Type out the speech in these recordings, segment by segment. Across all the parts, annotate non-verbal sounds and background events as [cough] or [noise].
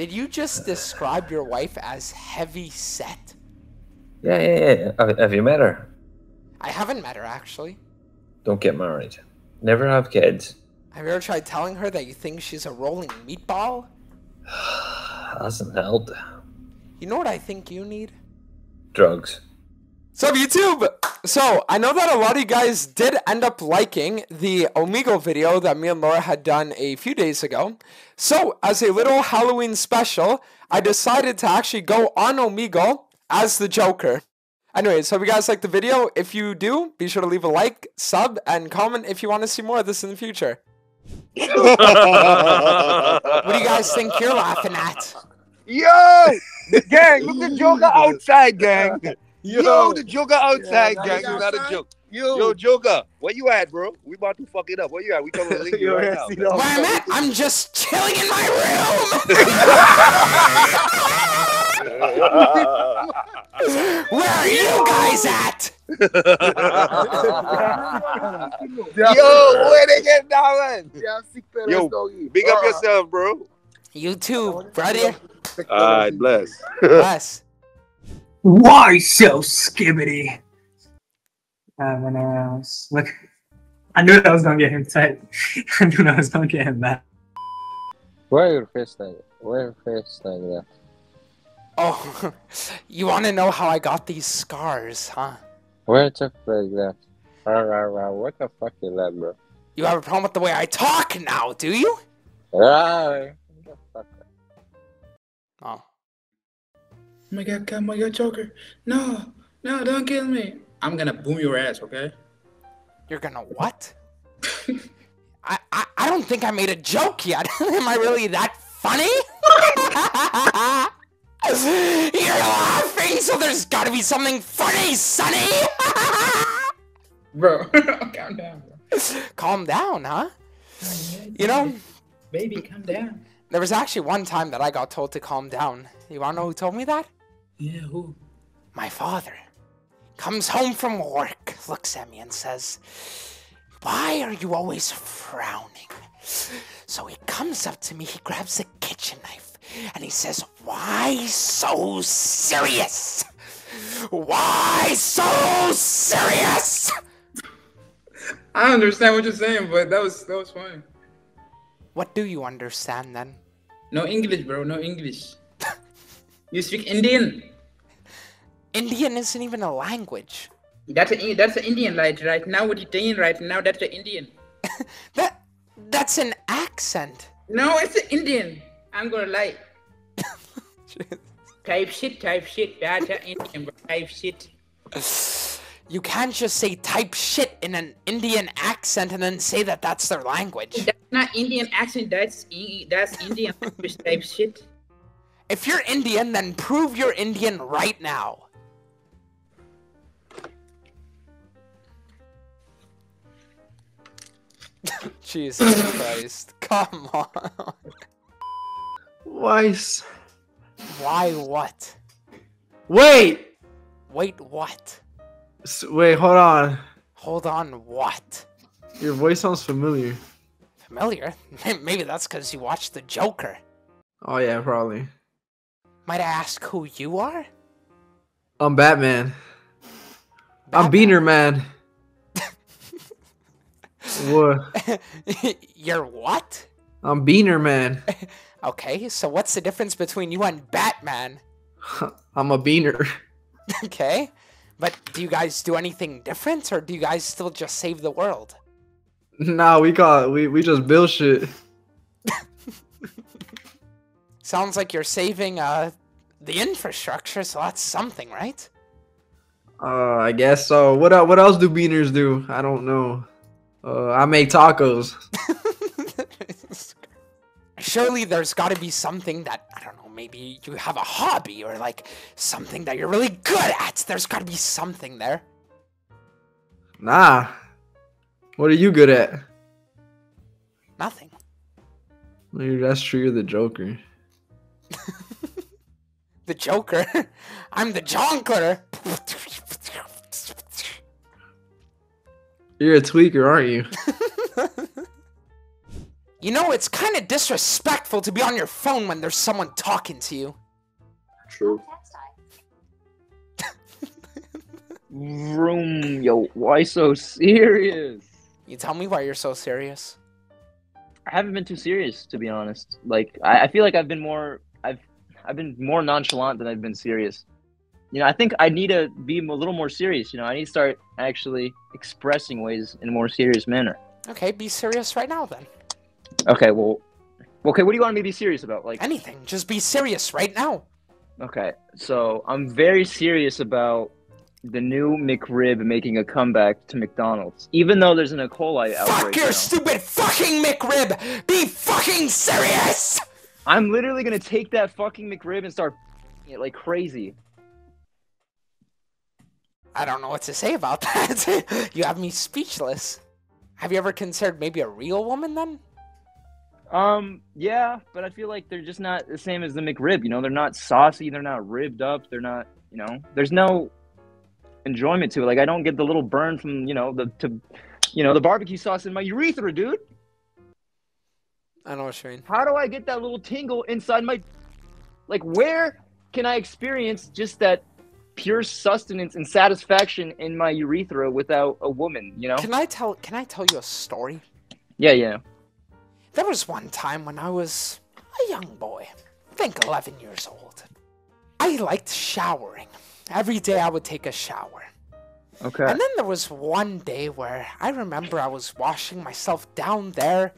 Did you just describe your wife as heavy set? Yeah, yeah, yeah. Have, you met her? I haven't met her actually. Don't get married. Never have kids. Have you ever tried telling her that you think she's a rolling meatball? [sighs] Hasn't helped. You know what I think you need? Drugs. Sup YouTube? So, I know that a lot of you guys did end up liking the Omegle video that me and Laura had done a few days ago. So, as a little Halloween special, I decided to actually go on Omegle as the Joker. Anyways, hope you guys liked the video. If you do, be sure to leave a like, sub, and comment if you want to see more of this in the future. [laughs] what do you guys think you're laughing at? Yo, gang, look the Joker outside, gang. Yo, the Joker outside, gang. It's not a joke. Yo. Yo, Joker, where you at, bro? We about to fuck it up. Where you at? We coming to link you [laughs] right now. Where I'm at? I'm just chilling in my room. [laughs] Where are you guys at? [laughs] Yo, where they get down? Yo, big up ah. yourself, bro. You too, brother. All right, bless. Bless. Why so skibbity? I was. Look, I knew that was gonna get him tight. [laughs] I knew that was gonna get him mad. Why your face like Why your face like that? Oh, [laughs] you want to know how I got these scars, huh? Why it took like that? Rah, rah, rah. What the fuck is that, bro? You have a problem with the way I talk now, do you? Rah, oh. Oh my god, come, my god, Joker. No, no, don't kill me. I'm gonna boom your ass, okay? You're gonna what? I, I, I don't think I made a joke yet. [laughs] Am I really that funny? [laughs] You're laughing, so there's gotta be something funny, Sonny! [laughs] bro, calm down, bro. Calm down, huh? You know? Baby, calm down. There was actually one time that I got told to calm down. You wanna know who told me that? Yeah, who? My father. Comes home from work, looks at me and says, Why are you always frowning? So he comes up to me, he grabs a kitchen knife and he says, Why so serious? Why so serious? I understand what you're saying, but that was that was funny. What do you understand then? No English, bro. No English. You speak Indian. Indian isn't even a language. That's a that's an Indian right right now. What you're saying right now, that's an Indian. [laughs] that that's an accent. No, it's an Indian. I'm gonna lie. [laughs] type shit, type shit. That's an Indian. Type shit. You can't just say type shit in an Indian accent and then say that that's their language. That's not Indian accent. That's that's Indian language type shit. If you're Indian, then prove you're Indian right now. [laughs] Jesus Christ. Come on. Weiss. Why what? Wait! Wait what? S wait, hold on. Hold on what? Your voice sounds familiar. Familiar? [laughs] Maybe that's because you watched The Joker. Oh yeah, probably. Might I ask who you are? I'm Batman. Batman. I'm Beaner Man. what? [laughs] You're what? I'm Beaner Man. [laughs] Okay, so what's the difference between you and Batman? [laughs] I'm a beaner. okay, but do you guys do anything different, or do you guys still just save the world? Nah, we got we we just build shit. Sounds like you're saving uh the infrastructure, so that's something, right? Uh, I guess so. What what else do beaners do? I don't know. Uh, I make tacos [laughs] surely there's got to be something that I don't know. Maybe you have a hobby or like something that you're really good at. There's got to be something there. Nah. What are you good at? Nothing. that's true. You're the Joker. [laughs] the Joker. [laughs] I'm the Jonker. You're a tweaker, aren't you? [laughs] You know, it's kind of disrespectful to be on your phone when there's someone talking to you. True. [laughs] Vroom, yo, why so serious? You tell me why you're so serious. I haven't been too serious, to be honest. Like, I, I feel like I've been more, I've, I've been more nonchalant than I've been serious. You know, I think I need to be a little more serious. You know, I need to start actually expressing ways in a more serious manner. Okay, be serious right now then. Okay, well, okay, what do you want me to be serious about? Like, Anything. Just be serious right now. Okay, so I'm very serious about the new McRib making a comeback to McDonald's, even though there's an E. coli Fuck outbreak. your now. stupid fucking McRib! Be fucking serious! I'm literally gonna take that fucking McRib and start it like crazy. I don't know what to say about [laughs] that. you have me speechless. Have you ever considered maybe a real woman then? Um, yeah, but I feel like they're just not the same as the McRib. You know, they're not saucy, they're not ribbed up, they're not. You know, there's no enjoyment to it. Like I don't get the little burn from you know the to, you know, the barbecue sauce in my urethra, dude. I know what you mean. How do I get that little tingle inside my like where can I experience just that pure sustenance and satisfaction in my urethra without a woman, you know? Can I tell can I tell you a story? Yeah, yeah. There was one time when I was a young boy, I think 11 years old. I liked showering. Every day I would take a shower. Okay. And then there was one day where I remember I was washing myself down there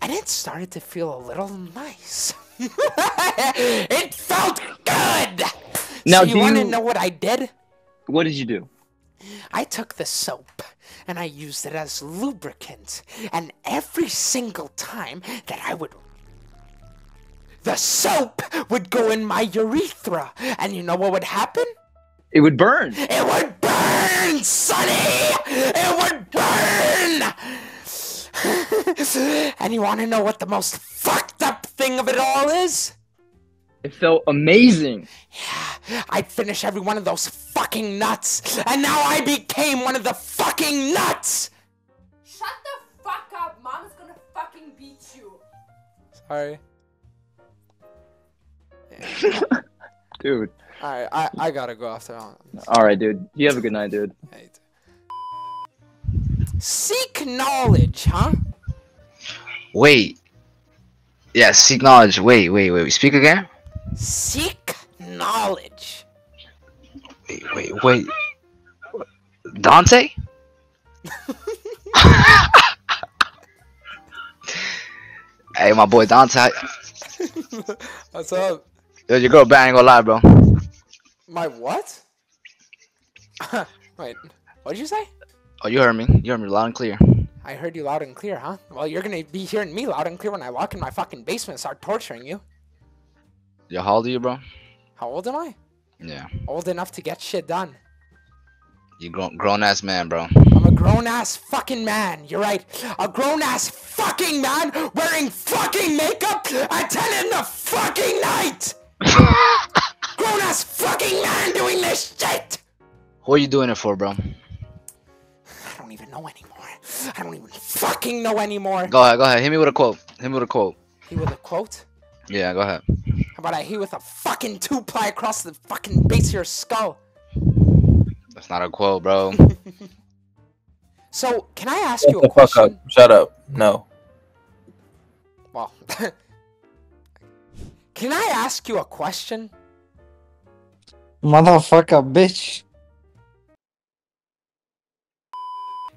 and it started to feel a little nice. [laughs] it felt good! Now, so you do want to you- know what I did? What did you do? I took the soap and I used it as lubricant. And every single time that I would. The soap would go in my urethra. And you know what would happen? It would burn. It would burn, Sonny! It would burn! [sighs] and you want to know what the most fucked up thing of it all is? It felt amazing. Yeah, I'd finish every one of those fucking nuts, and now I became one of the fucking nuts! Shut the fuck up. Mom is gonna fucking beat you. Sorry. [laughs] Dude. Alright, I, I gotta go after all. Alright, dude. You have a good night, dude. Seek knowledge, huh? Wait. Yeah, seek knowledge. Wait, wait, wait. Speak again. Seek knowledge. Wait, wait, wait. Dante? [laughs] hey, my boy Dante. [laughs] What's up? Yo, your girl bad. I ain't gonna lie, bro. My what? [laughs] Wait, what did you say? Oh, you heard me. You heard me loud and clear. I heard you loud and clear, huh? Well, you're gonna be hearing me loud and clear when I walk in my fucking basement and start torturing you. Yo, how old are you, bro? How old am I? Yeah, Old enough to get shit done. you grown grown ass man, bro. I'm a grown ass fucking man. You're right. A grown ass fucking man wearing fucking makeup at 10 in the fucking night! [laughs] grown ass fucking man doing this shit! Who are you doing it for, bro? I don't even know anymore. I don't even fucking know anymore. Go ahead, go ahead. Hit me with a quote. Hit me with a quote. He with a quote? Yeah, go ahead. How about I hit with a fucking two ply across the fucking base of your skull? That's not a quote, bro. [laughs] So, can I ask Shut you the a fuck question? up. Shut up. No. Well, [laughs] can I ask you a question? Motherfucker, bitch.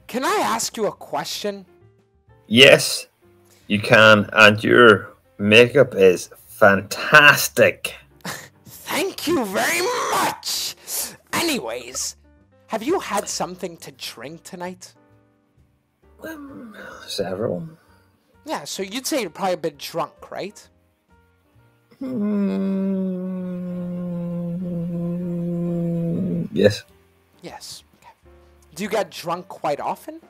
Can I ask you a question? Yes, you can, and your makeup is fantastic. [laughs] Thank you very much. Anyways, have you had something to drink tonight? Um, several. Yeah, so you'd say you're probably a bit drunk, right? Hmm. Yes. Yes. Okay. Do you get drunk quite often?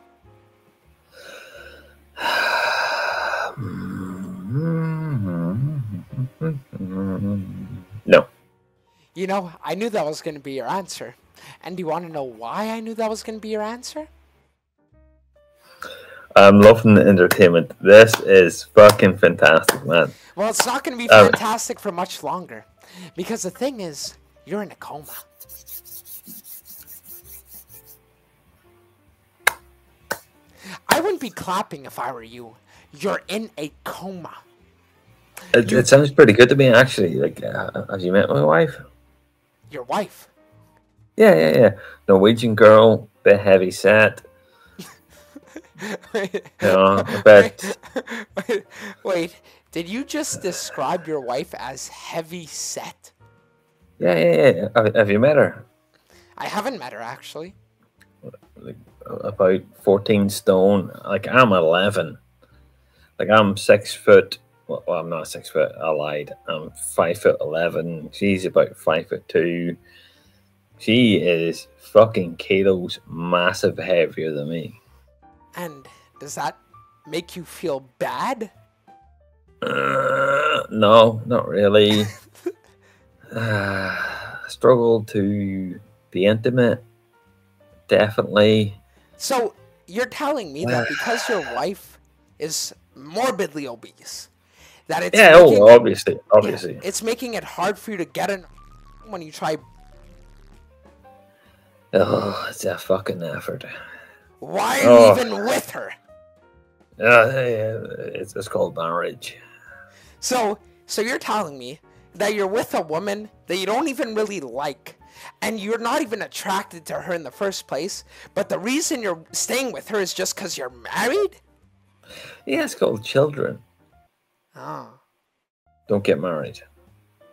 [sighs] No. You know, I knew that was going to be your answer. And do you want to know why I knew that was going to be your answer? I'm loving the entertainment. This is fucking fantastic, man. Well, it's not going to be Uh, fantastic for much longer. Because the thing is, you're in a coma. Wouldn't be clapping if I were you. You're in a coma. It, it sounds pretty good to me, actually. Like, uh, have you met my wife? Your wife. Yeah, yeah, yeah. Norwegian girl, bit heavy set. [laughs] wait, Yeah, I bet. wait, wait, did you just describe your wife as heavy set? Yeah, yeah, yeah. Have, have you met her? I haven't met her actually. About 14 stone. Like, I'm 11. Like, I'm six foot. Well, well, I'm not six foot. I lied. I'm five foot 11. She's about five foot two. She is fucking kilos massive heavier than me. And does that make you feel bad? Uh, no, not really. [laughs] [sighs] uh, struggle to be intimate. Definitely. So you're telling me that because your [sighs] wife is morbidly obese, that it's Yeah, making, oh, obviously, obviously. it's making it hard for you to get in [sniffs] when you try. Oh, it's a fucking effort. Why are Oh. you even with her? Uh, yeah, it's, it's called marriage. So, so you're telling me that you're with a woman that you don't even really like, and you're not even attracted to her in the first place, but the reason you're staying with her is just because you're married? Yeah, it's called children. Oh. Don't get married.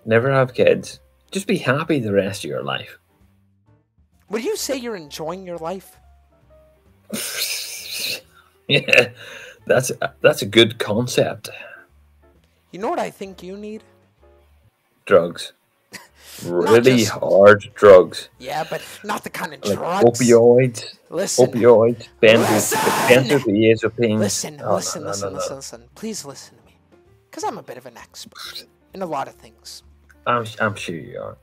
Never have kids. Just be happy the rest of your life. Would you say you're enjoying your life? [laughs] Yeah, that's that's a good concept. You know what I think you need? Drugs, [laughs] really just- hard drugs, Yeah, but not the kind of like drugs. opioids, Listen. opioids, benzo, Listen. Listen, Oh, no, listen, no, listen, no, no. listen, listen. Please listen to me. Because I'm a bit of an expert in a lot of things. I'm I'm sure you are.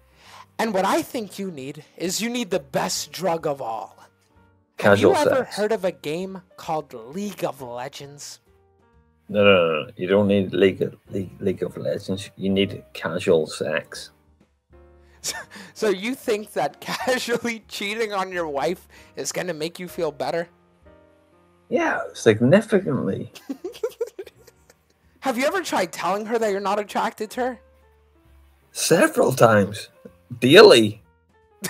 And what I think you need is you need the best drug of all. Casual Have you ever heard of a game called League of Legends? No, no, no. You don't need League of, League, League of Legends. You need casual sex. So you think that [laughs] casually cheating on your wife is going to make you feel better? Yeah, significantly. [laughs] Have you ever tried telling her that you're not attracted to her? Several times. Daily. [laughs]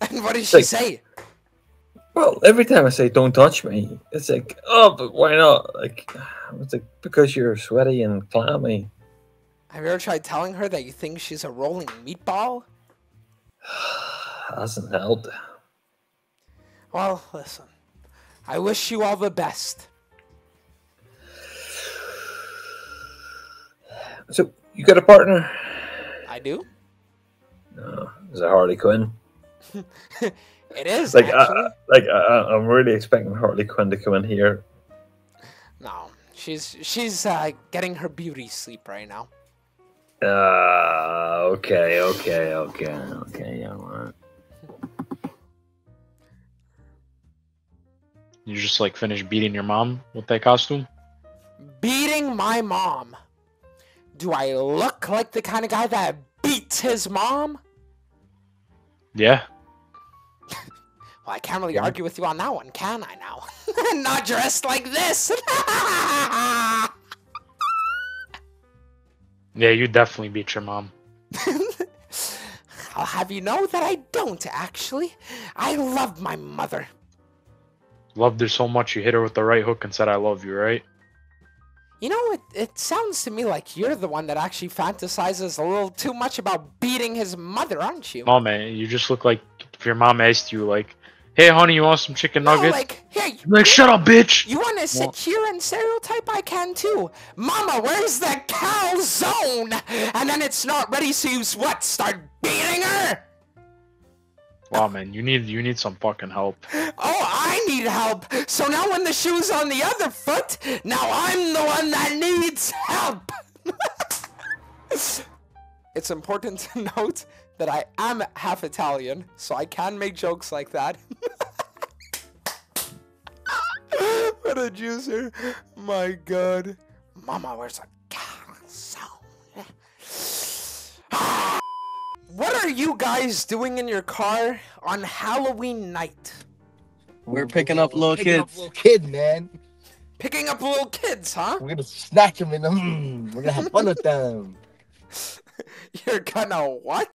And what did she Like- say? Well, every time I say don't touch me, it's like, oh, but why not? Like, it's like, because you're sweaty and clammy. Have you ever tried telling her that you think she's a rolling meatball? [sighs] Hasn't helped. Well, listen. I wish you all the best. So, you got a partner? I do. No. Is it Harley Quinn? [laughs] It is Like, actually. I, like I, I'm really expecting Harley Quinn to come in here. no, she's she's uh, getting her beauty sleep right now. Uh, okay, okay, okay, okay, yeah, alright. You just like finished beating your mom with that costume? Beating my mom. Do I look like the kind of guy that beats his mom? Yeah. Well, I can't really argue with you on that one, can I now? [laughs] Not dressed like this. [laughs] Yeah, you definitely beat your mom. [laughs] I'll have you know that I don't actually. I love my mother. Loved her so much you hit her with the right hook and said I love you, right? You know, it, it sounds to me like you're the one that actually fantasizes a little too much about beating his mother, aren't you? No man, eh, you just look like if your mom asked you like, Hey honey, you want some chicken No, nuggets? like, hey, like, shut up, bitch! You want to sit here and stereotype? I can too. Mama, where's the calzone? And then it's not ready, so you what? Start beating her? Wow man, you need you need some fucking help. Oh, I need help. So now when the shoe's on the other foot, now I'm the one that needs help. [laughs] it's important to [laughs] note that I am half Italian, so I can make jokes like that. [laughs] what a juicer. My God. Mama, where's a calzone? [sighs] What are you guys doing in your car on Halloween night? We're picking up little Picking up kids. little kid, man. Picking up little kids, huh? We're gonna snatch them and mm, we're gonna have fun with them. [laughs] You're gonna what?